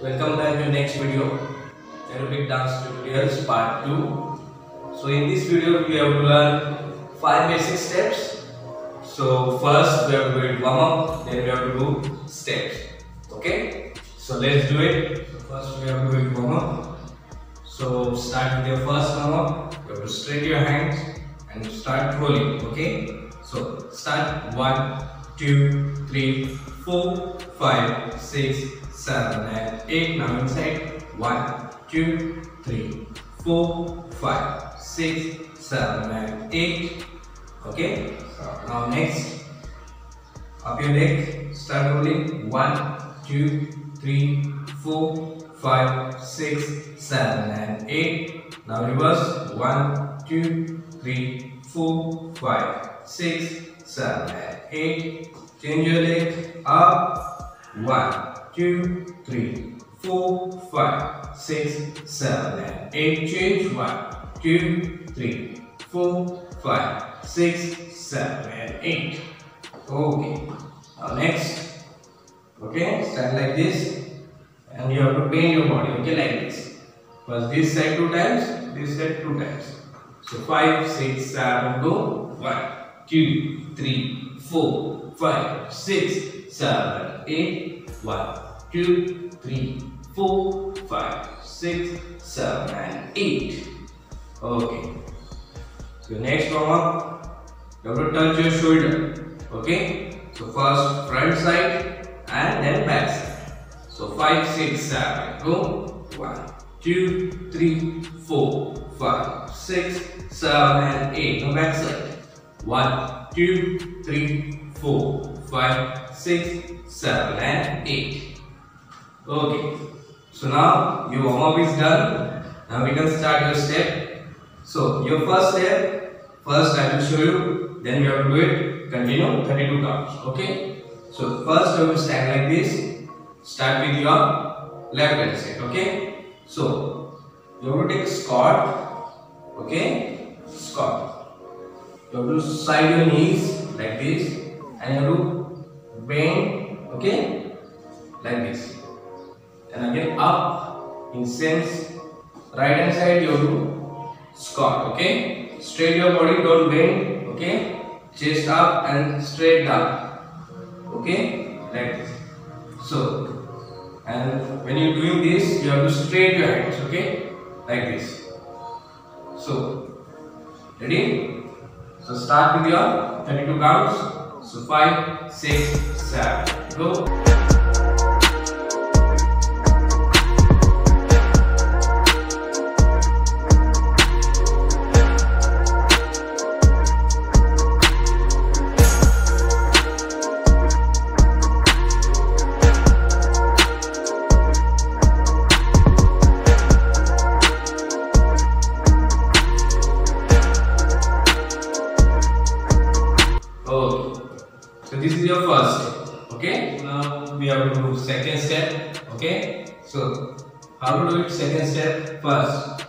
Welcome back to next video aerobic dance tutorials part 2 so in this video we have to learn five basic steps. So first we have to do warm up then we have to do steps. Okay? So let's do it. First we have to do warm up. So start with your first warm up. You have to straight your hands and start rolling. Okay? So start. One two three four five six seven and eight now inside one two three four five six seven and eight. Okay so now next. Up your leg start rolling. One two three four five six seven and eight. Now reverse. One two three four five six seven and eight. Change your leg. Up. One two three four five six seven eight. Change one two three four five six seven and okay. Now next. Okay stand like this. And you have to bend your body okay like this. First this side two times this side two times. So five six seven go. One two three four five six seven eight one two three four five six seven and eight. Okay. So next warm up to touch your shoulder. Okay. So first front side and then back side. So five six seven. Go. One two three four five six seven and eight. No back side. One two three four five six seven and eight. Okay. So now your warm up is done. Now we can start your step. So your first step first i will show you then you have to do it continue 32 counts. Okay? So first you will stand like this. Start with your left hand side. Okay? So you have to take squat. Okay? Squat. You have to side your knees like this and you have to bend okay? Like this. And again up in sense right hand side you to squat okay? Straight your body don't bend okay? Chest up and straight down okay? Like this. So and when you're doing this you have to straight your hands okay? Like this. So ready? So start with your 32 counts. So 5 6 7 go oh, So this is your first. Have to do second step. Okay. So how to do it? Second step. First,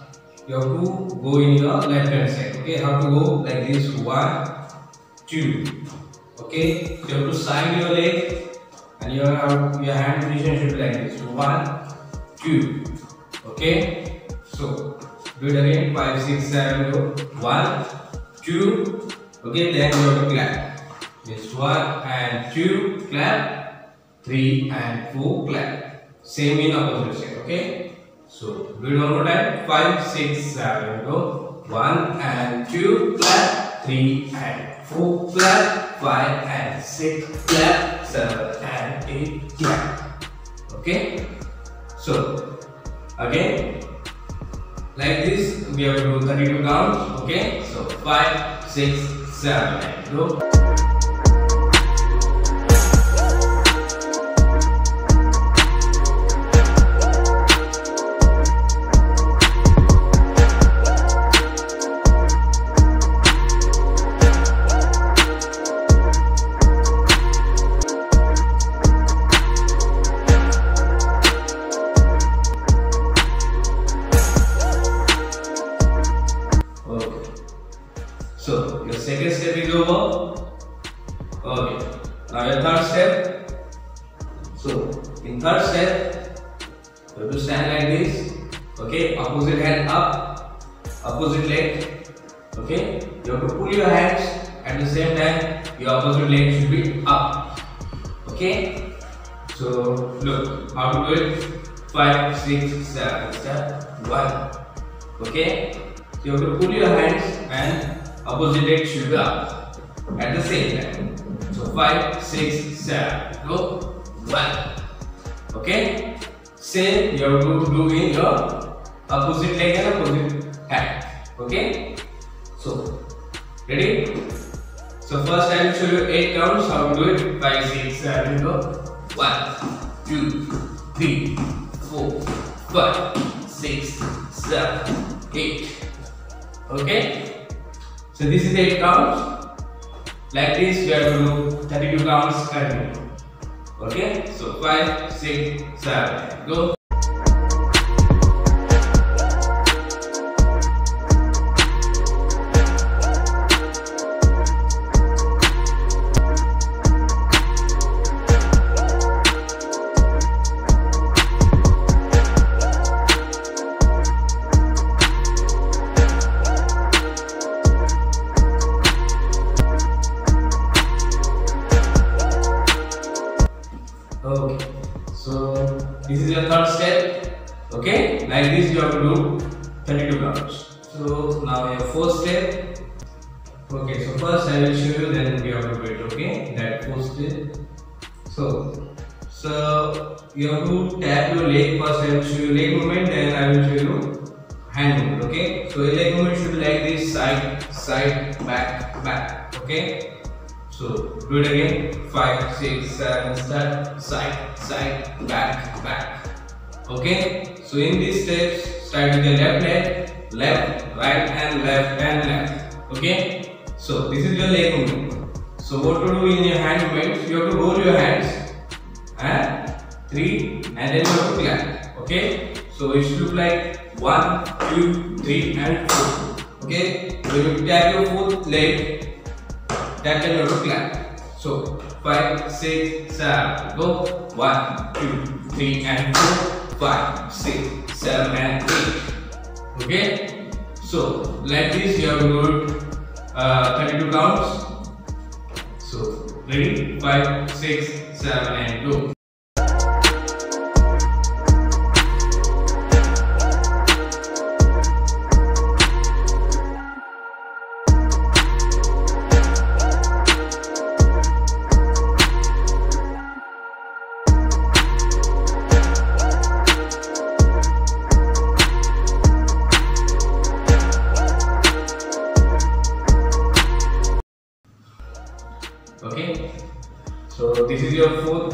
you have to go in your left hand side. Okay. How to go like this? One, two. Okay. You have to side your leg and your your hand position should be like this. One, two. Okay. So do it again. Five, six, seven. Go. One, two. Okay. Then you have to clap. This one and two clap, three and four clap. Same in opposite. Okay. So we do one more time. Five, six, seven. Go. One and two clap, three and four clap, five and six clap, seven and eight clap. Okay. So again like this we have to do 32 counts. Okay. So five, six, seven, and go. Your second step is over. Okay. Now your third step. So in third step, You have to stand like this. Okay, opposite hand up, opposite leg. Okay, you have to pull your hands at the same time. Your opposite leg should be up. Okay, so look how to do it. Five, six, seven. Step one. Okay, so you have to pull your hands and opposite leg should be up at the same time. So five, six, seven. Go one. Okay. Same you have to do in your opposite leg and opposite hand. Okay. So ready? So first I will show you eight counts. How to do it? Five, six, seven. Go. One, two, three, four, five, six, seven, eight. Okay. So this is eight counts. Like this, you have to do 32 counts continue. Okay, so 5, 6, 7, go. Okay, so this is your third step. Okay, like this you have to do 32 counts. So now your fourth step. Okay, so first I will show you, then we have to do it. Okay, that fourth step. So, so you have to tap your leg first. I will show you leg movement, then I will show you hand movement. Okay, so your leg movement should be like this: side, side, back, back. Okay. So do it again. Five, six, seven, start, side, side, back, back. Okay. So in these steps, start with the left leg, left, right, and left, and left. Okay. So this is your leg movement. So what to do in your hand movement? You have to roll your hands, and three, and then you have to clap. Okay. So it should look like one, two, three, and four. Okay. When you tap your fourth leg, that have to clap. So five, six, seven, go. One, two, three, and four. Five, six, seven, and eight. Okay. So like this, you have do uh, 32 counts. So ready? Five, six, seven, and go.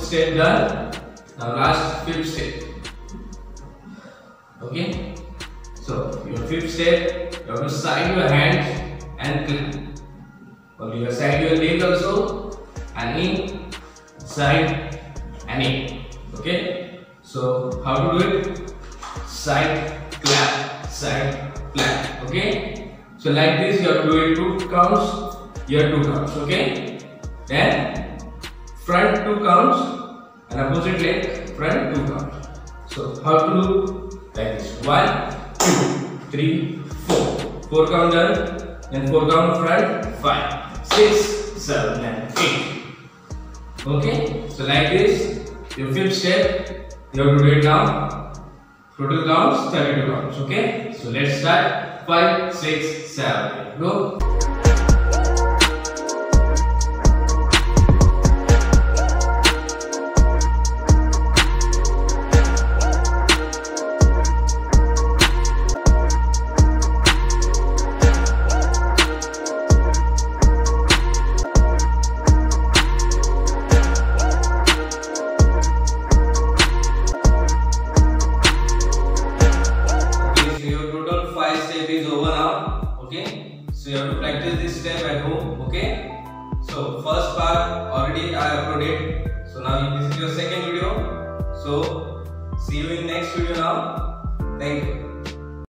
Step done. Now last fifth step. Okay. So your fifth step, you have to side your hands and clap. Or you side your leg also and in, side and in. Okay. So how to do it? Side clap, side clap. Okay. So like this you have to do it two counts. Here two counts. Okay. Then front two counts and opposite leg front two counts. So how to do like this? One, two, three, four. Four count done. Then four count front. Five, six, seven, and eight. Okay. So like this. Your fifth step. You have to do it now. Total counts 32 counts. Okay. So let's start. Five, six, seven. Go.